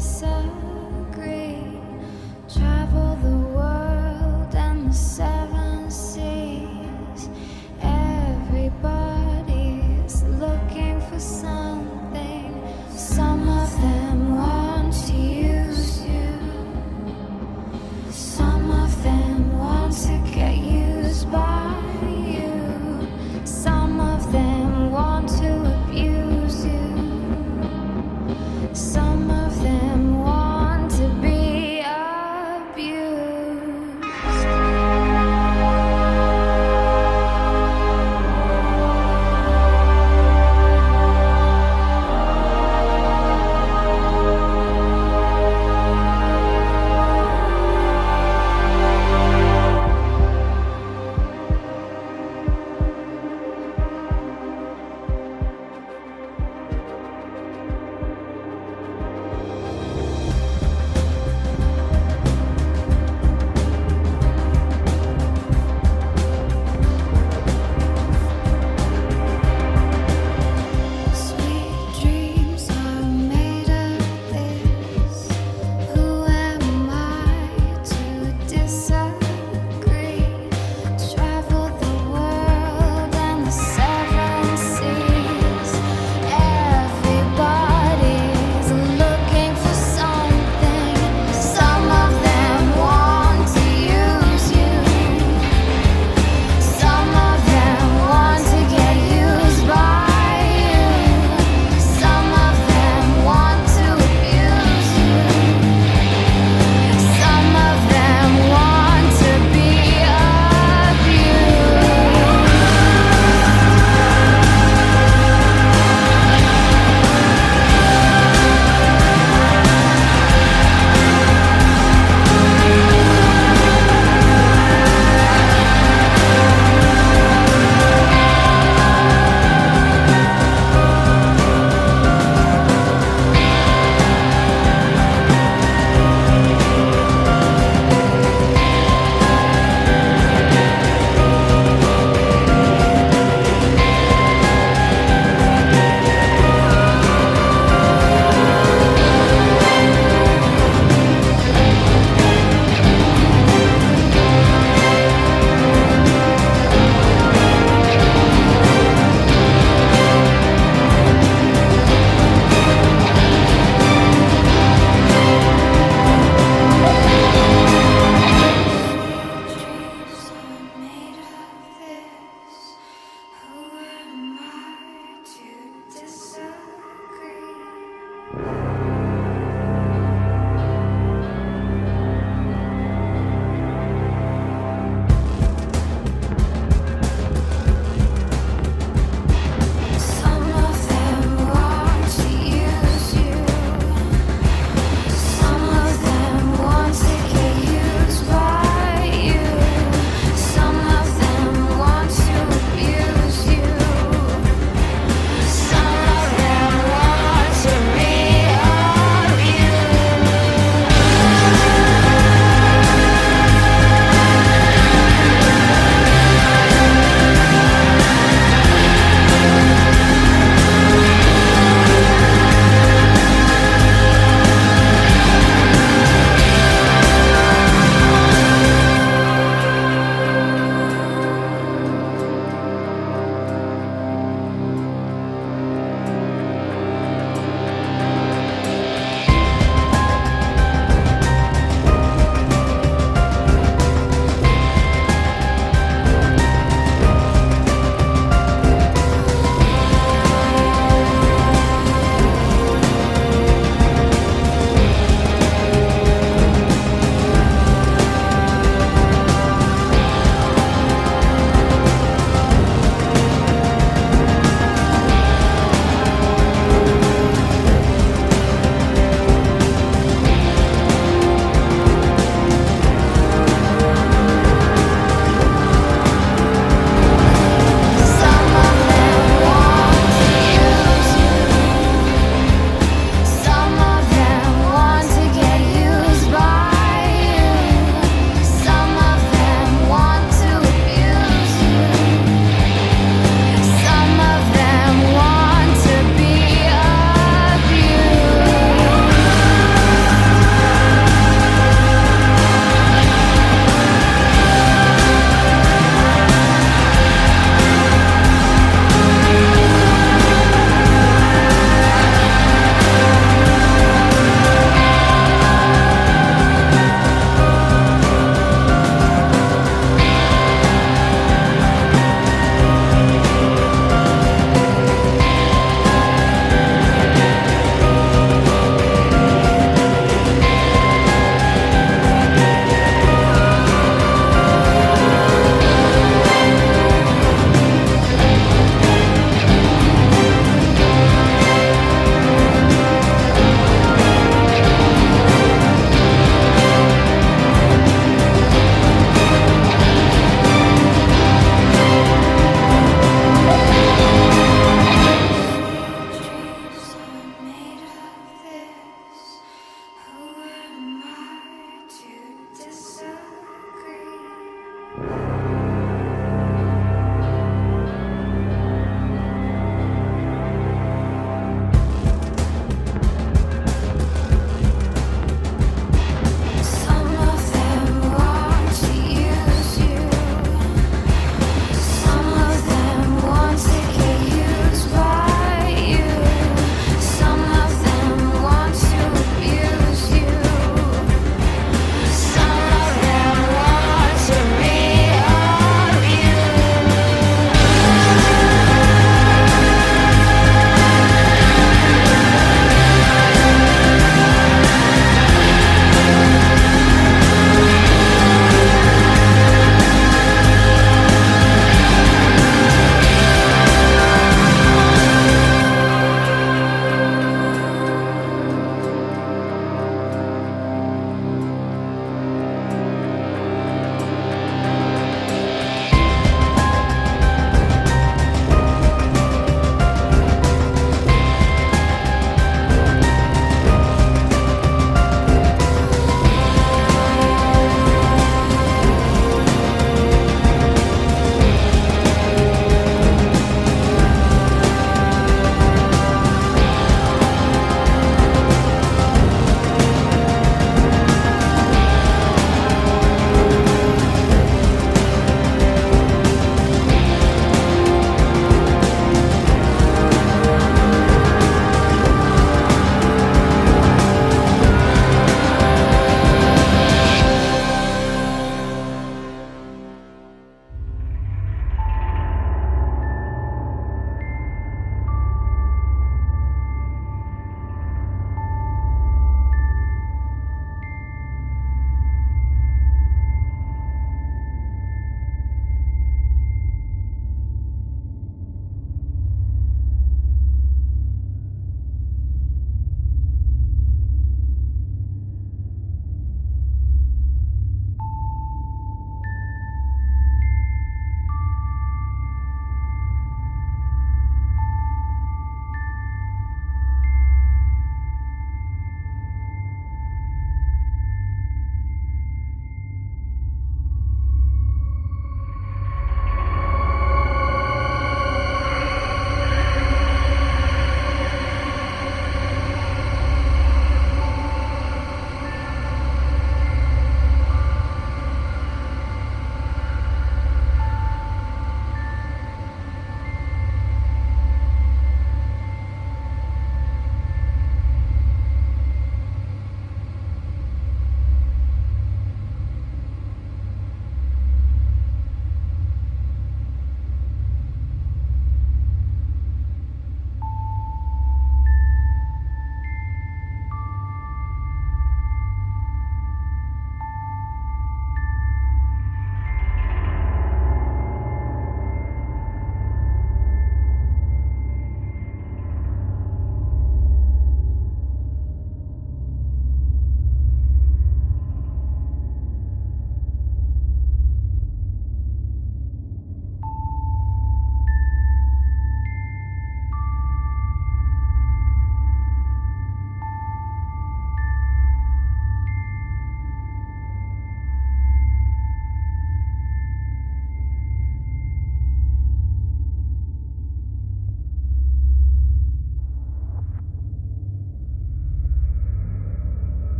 side